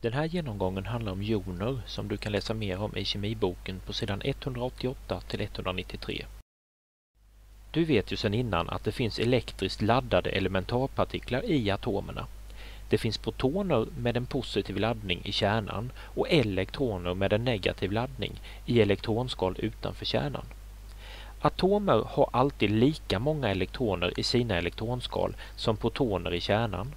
Den här genomgången handlar om joner som du kan läsa mer om i kemiboken på sidan 188 till 193. Du vet ju sedan innan att det finns elektriskt laddade elementarpartiklar i atomerna. Det finns protoner med en positiv laddning i kärnan och elektroner med en negativ laddning i elektronskal utanför kärnan. Atomer har alltid lika många elektroner i sina elektronskal som protoner i kärnan.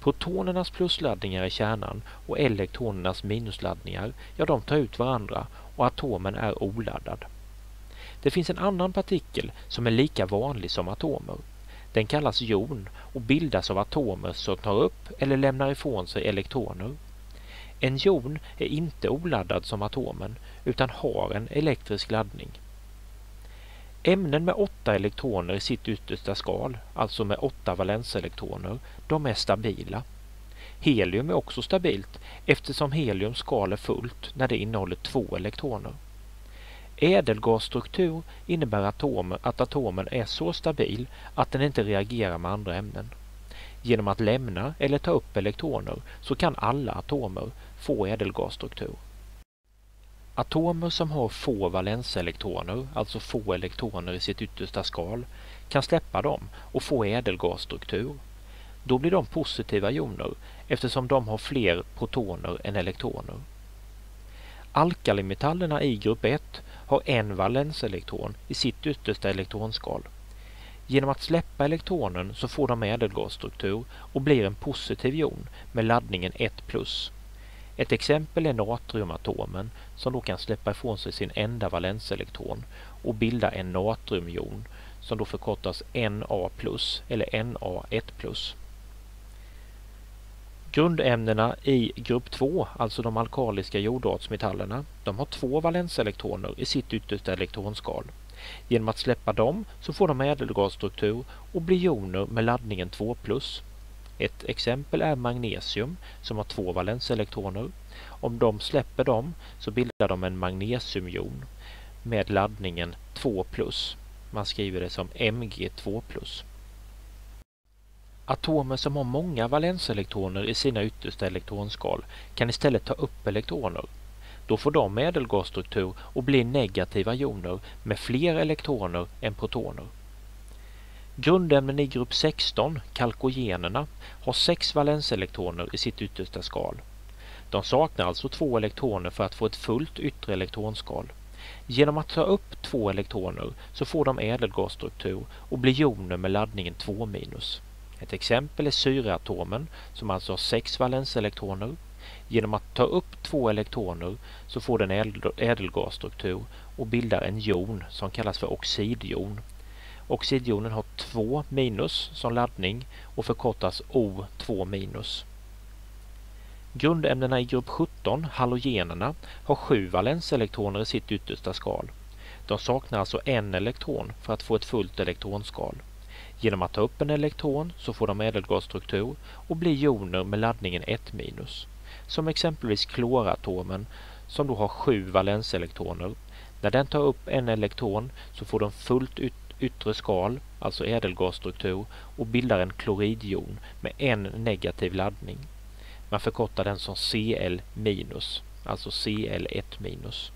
Protonernas plusladdningar i kärnan och elektronernas minusladdningar, ja de tar ut varandra och atomen är oladdad. Det finns en annan partikel som är lika vanlig som atomer. Den kallas jon och bildas av atomer som tar upp eller lämnar ifrån sig elektroner. En jon är inte oladdad som atomen utan har en elektrisk laddning. Ämnen med åtta elektroner i sitt yttersta skal, alltså med åtta valenselektroner, de är stabila. Helium är också stabilt eftersom heliums skal är fullt när det innehåller två elektroner. Ädelgasstruktur innebär atomer, att atomen är så stabil att den inte reagerar med andra ämnen. Genom att lämna eller ta upp elektroner så kan alla atomer få ädelgasstruktur. Atomer som har få valenselektroner, alltså få elektroner i sitt yttersta skal, kan släppa dem och få ädelgasstruktur. Då blir de positiva joner eftersom de har fler protoner än elektroner. Alkalimetallerna i grupp 1 har en valenselektron i sitt yttersta elektronskal. Genom att släppa elektronen så får de ädelgasstruktur och blir en positiv jon med laddningen 1+. Ett exempel är natriumatomen som då kan släppa ifrån sig sin enda valenselektron och bilda en natriumjon som då förkortas Na eller Na1+. Grundämnena i grupp 2, alltså de alkaliska jordartsmetallerna, de har två valenselektroner i sitt yttersta elektronskal. Genom att släppa dem så får de ädelgasstruktur och blir joner med laddningen 2 ett exempel är magnesium som har två valenselektroner. Om de släpper dem så bildar de en magnesiumjon med laddningen 2 Man skriver det som Mg2 Atomer som har många valenselektroner i sina yttersta elektronskal kan istället ta upp elektroner. Då får de ädelgasstruktur och blir negativa joner med fler elektroner än protoner. Grundämnen i grupp 16, kalkogenerna, har sex valenselektroner i sitt yttersta skal. De saknar alltså två elektroner för att få ett fullt yttre elektronskal. Genom att ta upp två elektroner så får de ädelgasstruktur och blir joner med laddningen 2 minus. Ett exempel är syreatomen som alltså har sex valenselektroner. Genom att ta upp två elektroner så får den ädelgasstruktur och bildar en jon som kallas för oxidjon. Oxidjonen har 2 minus som laddning och förkortas O2 minus. Grundämnena i grupp 17, halogenerna, har sju valenselektroner i sitt yttersta skal. De saknar alltså en elektron för att få ett fullt elektronskal. Genom att ta upp en elektron så får de ädelgasstruktur och blir joner med laddningen 1 Som exempelvis kloratomen som då har sju valenselektroner. När den tar upp en elektron så får de fullt yttersta yttre skal, alltså ädelgasstruktur och bildar en kloridjon med en negativ laddning. Man förkortar den som Cl alltså Cl1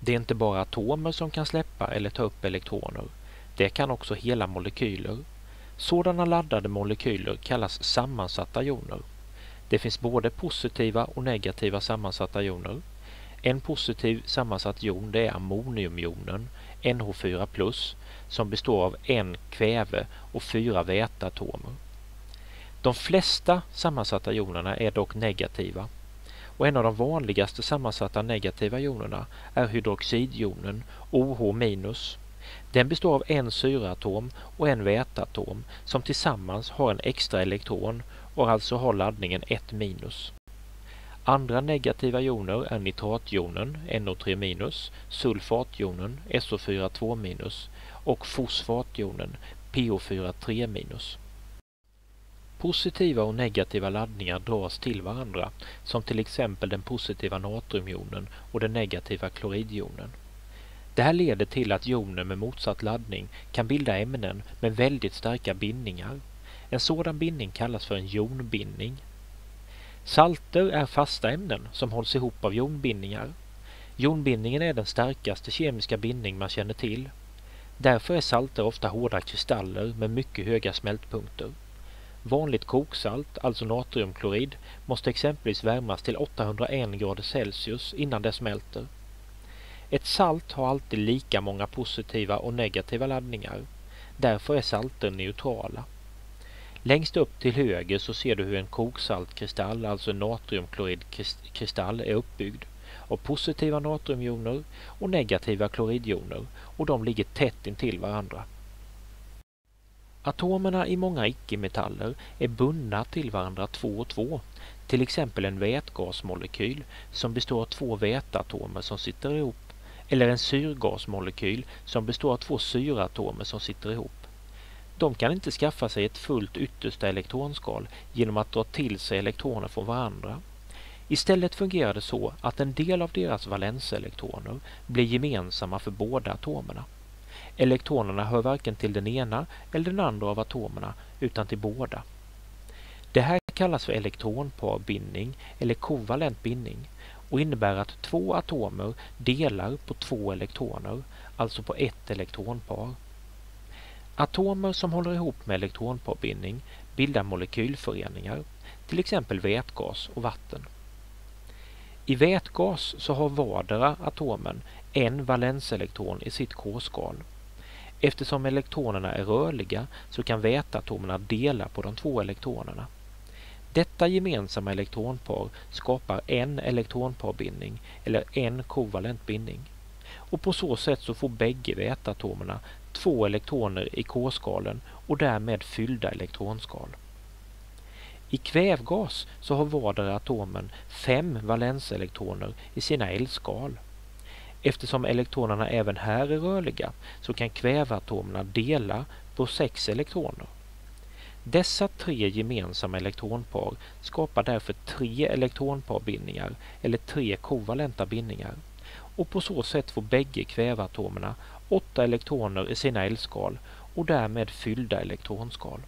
Det är inte bara atomer som kan släppa eller ta upp elektroner. Det kan också hela molekyler. Sådana laddade molekyler kallas sammansatta joner. Det finns både positiva och negativa sammansatta joner. En positiv sammansatt jon det är ammoniumjonen, NH4+, som består av en kväve och fyra väteatomer. De flesta sammansatta jonerna är dock negativa och en av de vanligaste sammansatta negativa jonerna är hydroxidjonen OH- den består av en syreatom och en väteatom som tillsammans har en extra elektron och alltså har laddningen 1 Andra negativa joner är nitratjonen NO3 sulfatjonen SO4 och fosfatjonen PO4 3 Positiva och negativa laddningar dras till varandra som till exempel den positiva natriumjonen och den negativa kloridjonen. Det här leder till att joner med motsatt laddning kan bilda ämnen med väldigt starka bindningar. En sådan bindning kallas för en jonbindning. Salter är fasta ämnen som hålls ihop av jonbindningar. Jonbindningen är den starkaste kemiska bindning man känner till. Därför är salter ofta hårda kristaller med mycket höga smältpunkter. Vanligt koksalt, alltså natriumklorid, måste exempelvis värmas till 801 grader Celsius innan det smälter. Ett salt har alltid lika många positiva och negativa laddningar. Därför är salter neutrala. Längst upp till höger så ser du hur en koksaltkristall, alltså en natriumkloridkristall, är uppbyggd av positiva natriumjoner och negativa kloridjoner och de ligger tätt intill varandra. Atomerna i många icke-metaller är bundna till varandra två och två. Till exempel en vätgasmolekyl som består av två väteatomer som sitter ihop eller en syrgasmolekyl som består av två syreatomer som sitter ihop. De kan inte skaffa sig ett fullt yttersta elektronskal genom att dra till sig elektroner från varandra. Istället fungerar det så att en del av deras valenselektroner blir gemensamma för båda atomerna. Elektronerna hör varken till den ena eller den andra av atomerna utan till båda. Det här kallas för elektronparbindning eller kovalent bindning och innebär att två atomer delar på två elektroner, alltså på ett elektronpar. Atomer som håller ihop med elektronparbindning bildar molekylföreningar, till exempel vätgas och vatten. I vätgas så har vardera atomen en valenselekton i sitt k-skal. Eftersom elektronerna är rörliga så kan väteatomerna dela på de två elektronerna. Detta gemensamma elektronpar skapar en elektronparbindning eller en kovalent bindning. Och på så sätt så får bägge väteatomerna två elektroner i k-skalen och därmed fyllda elektronskal. I kvävgas så har vardera atomen fem valenselektroner i sina L-skal. Eftersom elektronerna även här är rörliga så kan kväveatomerna dela på sex elektroner. Dessa tre gemensamma elektronpar skapar därför tre elektronparbindningar eller tre kovalenta bindningar och på så sätt får bägge kväveatomerna åtta elektroner i sina elskal och därmed fyllda elektronskal.